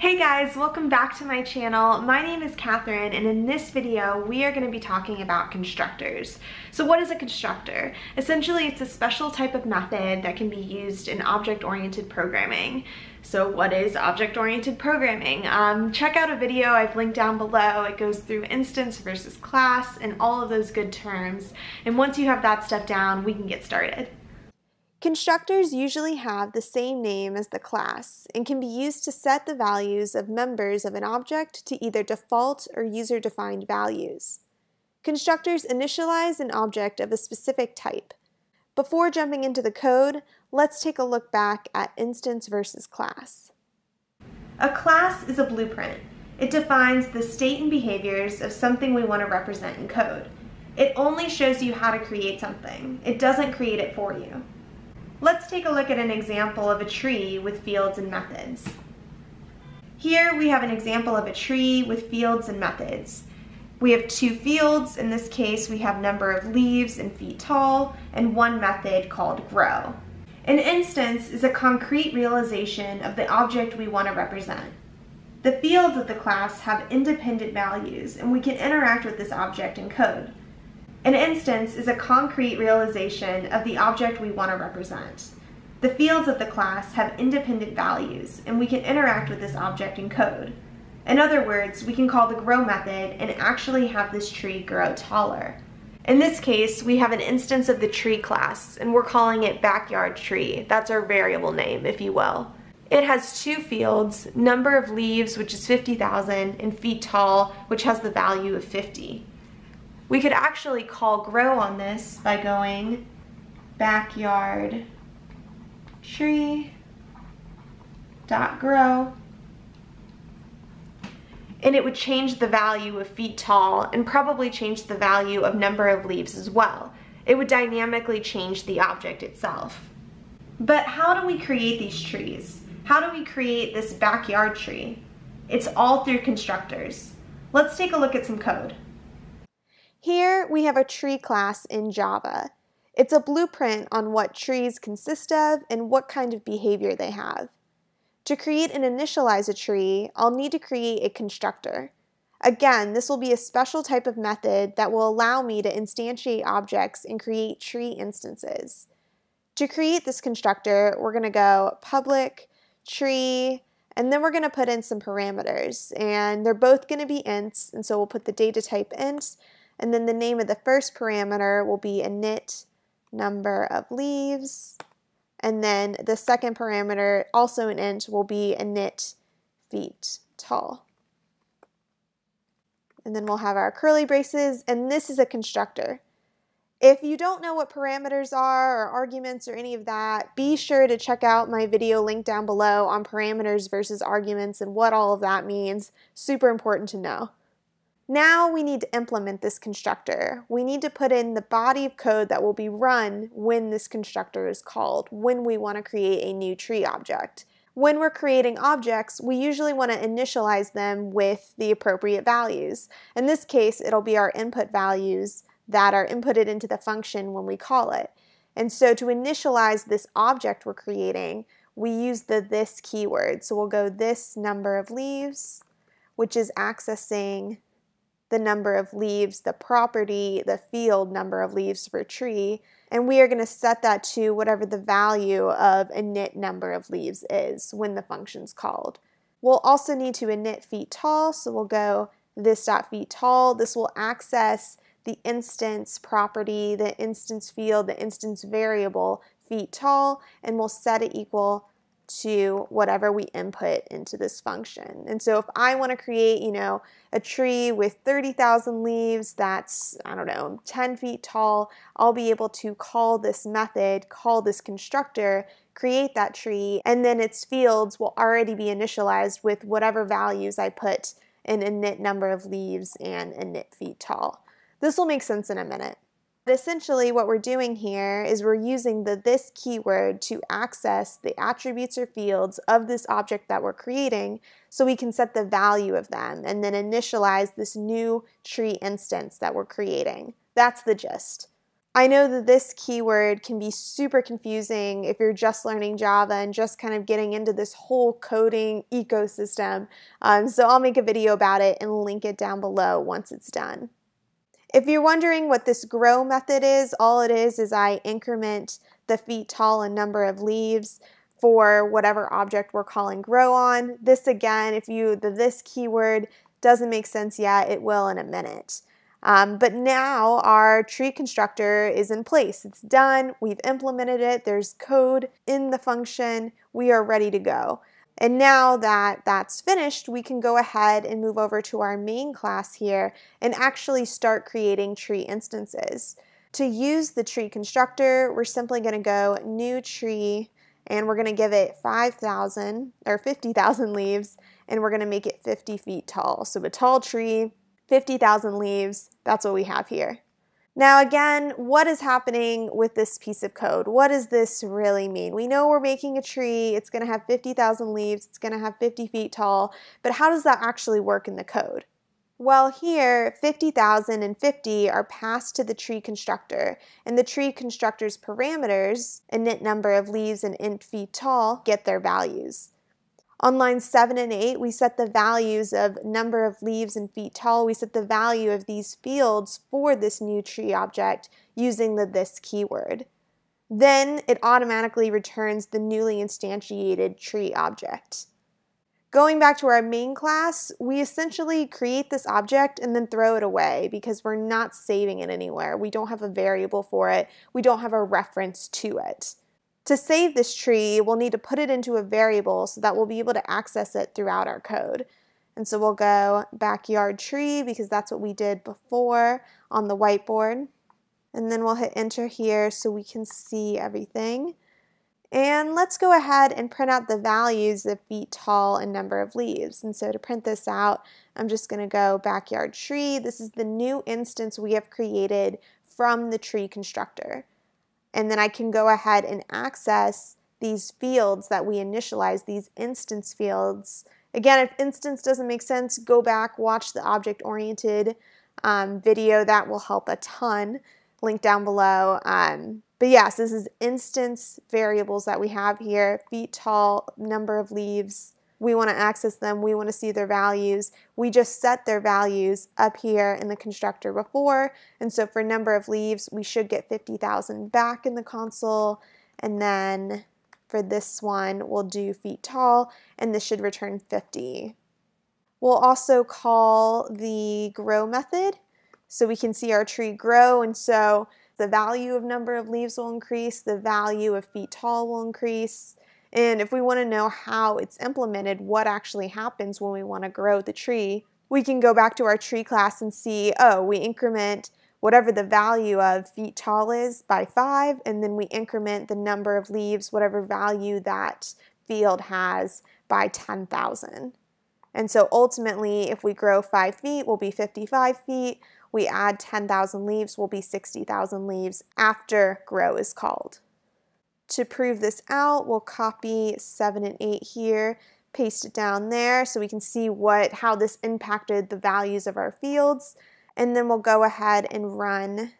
Hey guys, welcome back to my channel. My name is Kathryn and in this video we are going to be talking about constructors. So what is a constructor? Essentially it's a special type of method that can be used in object-oriented programming. So what is object-oriented programming? Um, check out a video I've linked down below. It goes through instance versus class and all of those good terms. And once you have that stuff down, we can get started. Constructors usually have the same name as the class and can be used to set the values of members of an object to either default or user-defined values. Constructors initialize an object of a specific type. Before jumping into the code, let's take a look back at instance versus class. A class is a blueprint. It defines the state and behaviors of something we want to represent in code. It only shows you how to create something. It doesn't create it for you. Let's take a look at an example of a tree with fields and methods. Here we have an example of a tree with fields and methods. We have two fields, in this case we have number of leaves and feet tall, and one method called grow. An instance is a concrete realization of the object we want to represent. The fields of the class have independent values and we can interact with this object in code. An instance is a concrete realization of the object we want to represent. The fields of the class have independent values, and we can interact with this object in code. In other words, we can call the grow method and actually have this tree grow taller. In this case, we have an instance of the tree class, and we're calling it backyard tree. That's our variable name, if you will. It has two fields, number of leaves, which is 50,000, and feet tall, which has the value of 50. We could actually call grow on this by going backyard tree dot grow and it would change the value of feet tall and probably change the value of number of leaves as well. It would dynamically change the object itself. But how do we create these trees? How do we create this backyard tree? It's all through constructors. Let's take a look at some code. Here we have a tree class in Java. It's a blueprint on what trees consist of and what kind of behavior they have. To create and initialize a tree, I'll need to create a constructor. Again, this will be a special type of method that will allow me to instantiate objects and create tree instances. To create this constructor, we're going to go public tree, and then we're going to put in some parameters, and they're both going to be ints, and so we'll put the data type int, and then the name of the first parameter will be init number of leaves. And then the second parameter, also an int, will be init feet tall. And then we'll have our curly braces, and this is a constructor. If you don't know what parameters are or arguments or any of that, be sure to check out my video link down below on parameters versus arguments and what all of that means. Super important to know. Now we need to implement this constructor. We need to put in the body of code that will be run when this constructor is called, when we want to create a new tree object. When we're creating objects, we usually want to initialize them with the appropriate values. In this case, it'll be our input values that are inputted into the function when we call it. And so to initialize this object we're creating, we use the this keyword. So we'll go this number of leaves, which is accessing the number of leaves, the property, the field number of leaves for tree, and we are going to set that to whatever the value of init number of leaves is when the function's called. We'll also need to init feet tall, so we'll go this dot feet tall. This will access the instance property, the instance field, the instance variable feet tall, and we'll set it equal to whatever we input into this function. And so if I want to create, you know, a tree with 30,000 leaves that's, I don't know, 10 feet tall, I'll be able to call this method, call this constructor, create that tree, and then its fields will already be initialized with whatever values I put in init number of leaves and init feet tall. This will make sense in a minute. Essentially what we're doing here is we're using the this keyword to access the attributes or fields of this object that we're creating so we can set the value of them and then initialize this new tree instance that we're creating. That's the gist. I know that this keyword can be super confusing if you're just learning Java and just kind of getting into this whole coding ecosystem. Um, so I'll make a video about it and link it down below once it's done. If you're wondering what this grow method is, all it is is I increment the feet tall and number of leaves for whatever object we're calling grow on. This again, if you the this keyword doesn't make sense yet, it will in a minute. Um, but now our tree constructor is in place. It's done. We've implemented it. There's code in the function. We are ready to go. And now that that's finished, we can go ahead and move over to our main class here and actually start creating tree instances. To use the tree constructor, we're simply going to go new tree and we're going to give it 5,000 or 50,000 leaves and we're going to make it 50 feet tall. So a tall tree, 50,000 leaves, that's what we have here. Now again, what is happening with this piece of code? What does this really mean? We know we're making a tree, it's going to have 50,000 leaves, it's going to have 50 feet tall, but how does that actually work in the code? Well, here 50,000 and 50 are passed to the tree constructor, and the tree constructor's parameters, init number of leaves and int feet tall, get their values. On lines 7 and 8, we set the values of number of leaves and feet tall. We set the value of these fields for this new tree object using the this keyword. Then it automatically returns the newly instantiated tree object. Going back to our main class, we essentially create this object and then throw it away because we're not saving it anywhere. We don't have a variable for it. We don't have a reference to it. To save this tree, we'll need to put it into a variable so that we'll be able to access it throughout our code. And so we'll go backyard tree because that's what we did before on the whiteboard. And then we'll hit enter here so we can see everything. And let's go ahead and print out the values of feet tall and number of leaves. And so to print this out, I'm just going to go backyard tree. This is the new instance we have created from the tree constructor. And then I can go ahead and access these fields that we initialize, these instance fields. Again, if instance doesn't make sense, go back, watch the object-oriented um, video. That will help a ton. Link down below. Um, but yes, this is instance variables that we have here, feet tall, number of leaves. We want to access them. We want to see their values. We just set their values up here in the constructor before. And so for number of leaves, we should get 50,000 back in the console. And then for this one, we'll do feet tall, and this should return 50. We'll also call the grow method so we can see our tree grow. And so the value of number of leaves will increase, the value of feet tall will increase. And if we want to know how it's implemented, what actually happens when we want to grow the tree, we can go back to our tree class and see, oh, we increment whatever the value of feet tall is by 5, and then we increment the number of leaves, whatever value that field has, by 10,000. And so ultimately, if we grow 5 feet, we'll be 55 feet we add 10,000 leaves we'll be 60,000 leaves after grow is called. To prove this out, we'll copy 7 and 8 here, paste it down there so we can see what how this impacted the values of our fields. And then we'll go ahead and run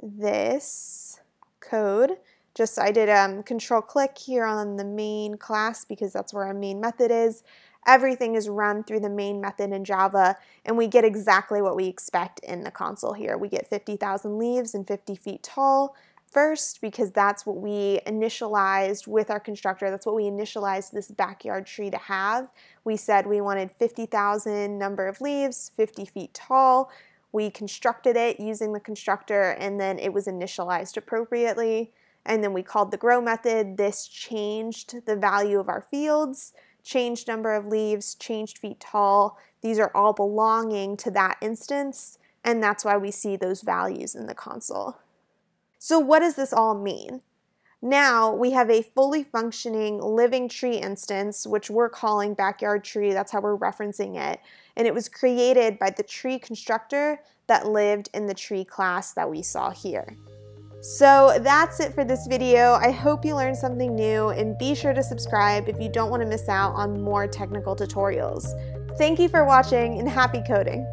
this code. Just I did um, control click here on the main class because that's where our main method is. Everything is run through the main method in Java, and we get exactly what we expect in the console here. We get 50,000 leaves and 50 feet tall first because that's what we initialized with our constructor. That's what we initialized this backyard tree to have. We said we wanted 50,000 number of leaves, 50 feet tall. We constructed it using the constructor and then it was initialized appropriately. And then we called the grow method. This changed the value of our fields changed number of leaves, changed feet tall. These are all belonging to that instance, and that's why we see those values in the console. So what does this all mean? Now we have a fully functioning living tree instance, which we're calling backyard tree. That's how we're referencing it. And it was created by the tree constructor that lived in the tree class that we saw here. So that's it for this video. I hope you learned something new and be sure to subscribe if you don't want to miss out on more technical tutorials. Thank you for watching and happy coding!